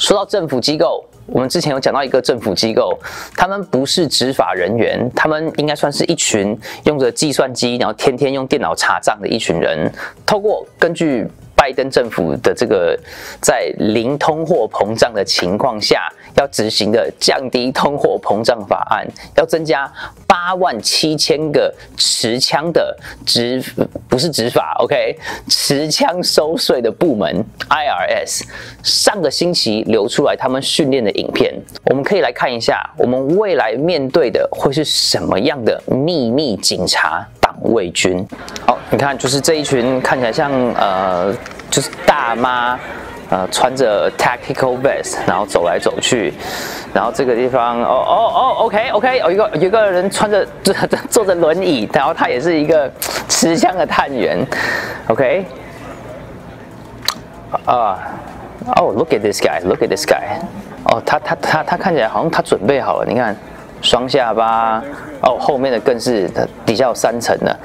说到政府机构，我们之前有讲到一个政府机构，他们不是执法人员，他们应该算是一群用着计算机，然后天天用电脑查账的一群人，透过根据。拜登政府的这个在零通货膨胀的情况下要执行的降低通货膨胀法案，要增加八万七千个持枪的执不是执法，OK，持枪收税的部门 IRS 上个星期流出来他们训练的影片，我们可以来看一下，我们未来面对的会是什么样的秘密警察。卫军，好，你看，就是这一群看起来像呃，就是大妈，呃，穿着 tactical vest，然后走来走去，然后这个地方，哦哦哦，OK OK，有一个有一个人穿着坐 坐着轮椅，然后他也是一个持枪的探员，OK，啊，哦，Look at this guy，Look at this guy，哦，他他他他看起来好像他准备好了，你看。双下巴哦，后面的更是它底下有三层的。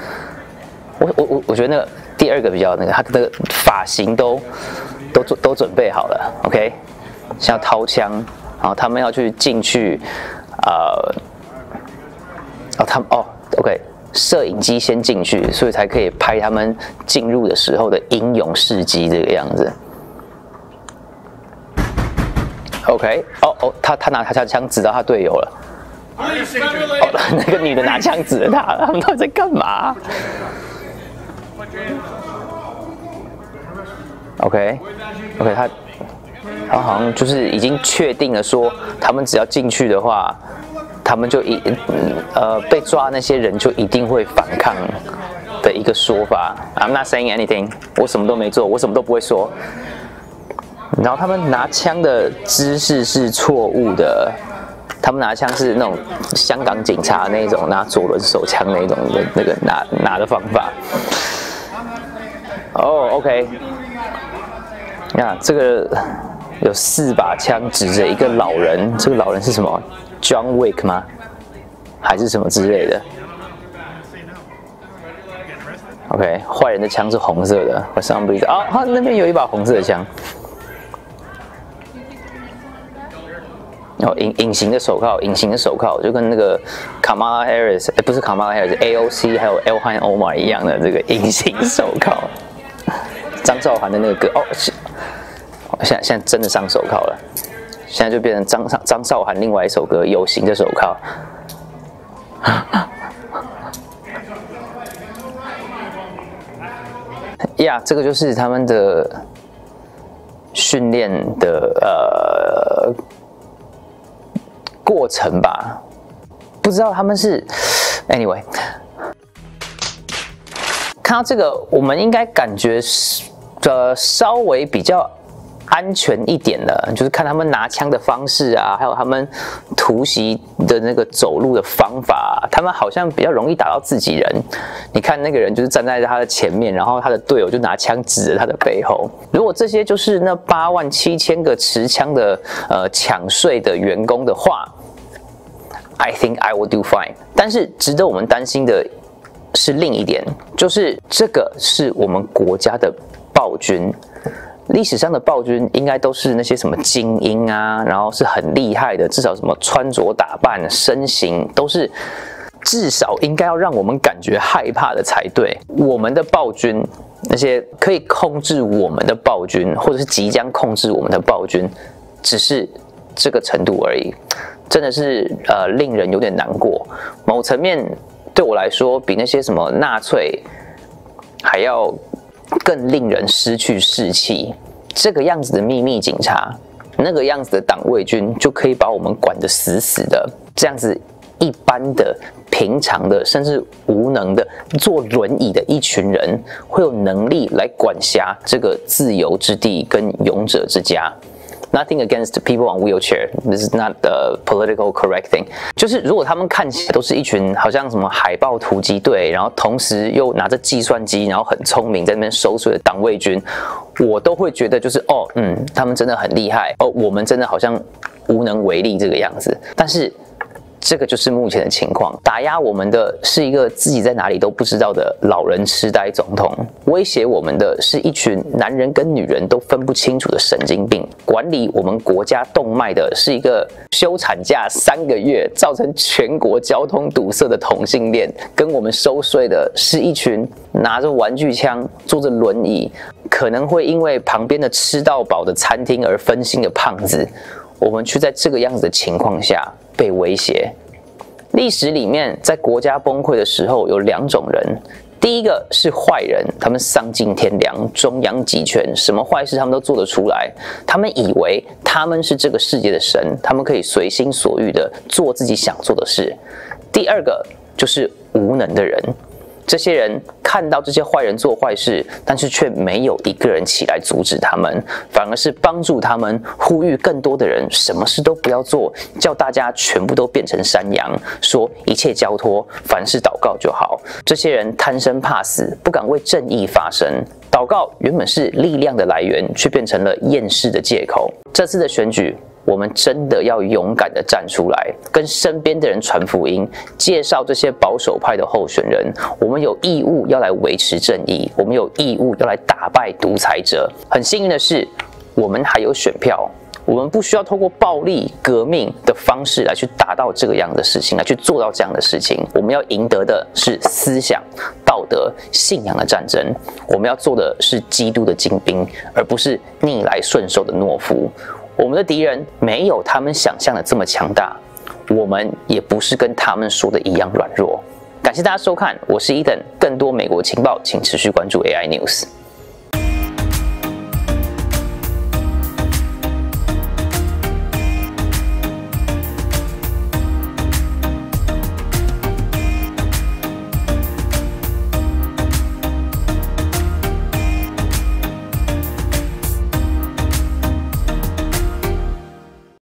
我我我我觉得那个第二个比较那个，他的发型都都准都准备好了。OK，像掏枪，然后他们要去进去，呃，哦他们哦 OK，摄影机先进去，所以才可以拍他们进入的时候的英勇事迹这个样子。OK，哦哦，他他拿他他枪指到他队友了。哦，那个女的拿枪指着他，他们到底在干嘛？OK，OK，他他好像就是已经确定了，说他们只要进去的话，他们就一呃被抓那些人就一定会反抗的一个说法。I'm not saying anything，我什么都没做，我什么都不会说。然后他们拿枪的姿势是错误的。他们拿枪是那种香港警察那种拿左轮手枪那种的那个拿拿的方法。哦，OK，那这个有四把枪指着一个老人，这个老人是什么？John Wick 吗？还是什么之类的？OK，坏人的枪是红色的，我上不知道。啊，那边有一把红色的枪。哦，隐隐形的手铐，隐形的手铐就跟那个卡马拉· r i s 哎，不是卡马拉· r i s a o c 还有 L 汉欧玛一样的这个隐形手铐。张韶涵的那个歌，哦，现在现在真的上手铐了，现在就变成张张张韶涵另外一首歌《有形的手铐》。呀，这个就是他们的训练的呃。过程吧，不知道他们是，anyway，看到这个，我们应该感觉是呃稍微比较安全一点的，就是看他们拿枪的方式啊，还有他们突袭的那个走路的方法，他们好像比较容易打到自己人。你看那个人就是站在他的前面，然后他的队友就拿枪指着他的背后。如果这些就是那八万七千个持枪的呃抢税的员工的话，I think I will do fine。但是值得我们担心的是另一点，就是这个是我们国家的暴君。历史上的暴君应该都是那些什么精英啊，然后是很厉害的，至少什么穿着打扮、身形都是至少应该要让我们感觉害怕的才对。我们的暴君，那些可以控制我们的暴君，或者是即将控制我们的暴君，只是这个程度而已。真的是呃令人有点难过。某层面对我来说，比那些什么纳粹还要更令人失去士气。这个样子的秘密警察，那个样子的党卫军，就可以把我们管得死死的。这样子一般的、平常的，甚至无能的坐轮椅的一群人，会有能力来管辖这个自由之地跟勇者之家。Nothing against people on wheelchair. This is not the political correct thing. 就是如果他们看起来都是一群好像什么海豹突击队，然后同时又拿着计算机，然后很聪明在那边搜索的党卫军，我都会觉得就是哦，嗯，他们真的很厉害哦，我们真的好像无能为力这个样子。但是这个就是目前的情况。打压我们的是一个自己在哪里都不知道的老人痴呆总统，威胁我们的是一群男人跟女人都分不清楚的神经病。管理我们国家动脉的是一个休产假三个月，造成全国交通堵塞的同性恋。跟我们收税的是一群拿着玩具枪、坐着轮椅，可能会因为旁边的吃到饱的餐厅而分心的胖子。我们却在这个样子的情况下被威胁。历史里面，在国家崩溃的时候，有两种人。第一个是坏人，他们丧尽天良，中央集权，什么坏事他们都做得出来。他们以为他们是这个世界的神，他们可以随心所欲的做自己想做的事。第二个就是无能的人。这些人看到这些坏人做坏事，但是却没有一个人起来阻止他们，反而是帮助他们，呼吁更多的人什么事都不要做，叫大家全部都变成山羊，说一切交托，凡事祷告就好。这些人贪生怕死，不敢为正义发声。祷告原本是力量的来源，却变成了厌世的借口。这次的选举。我们真的要勇敢的站出来，跟身边的人传福音，介绍这些保守派的候选人。我们有义务要来维持正义，我们有义务要来打败独裁者。很幸运的是，我们还有选票，我们不需要透过暴力革命的方式来去达到这个样的事情，来去做到这样的事情。我们要赢得的是思想、道德、信仰的战争。我们要做的是基督的精兵，而不是逆来顺受的懦夫。我们的敌人没有他们想象的这么强大，我们也不是跟他们说的一样软弱。感谢大家收看，我是伊登，更多美国情报，请持续关注 AI News。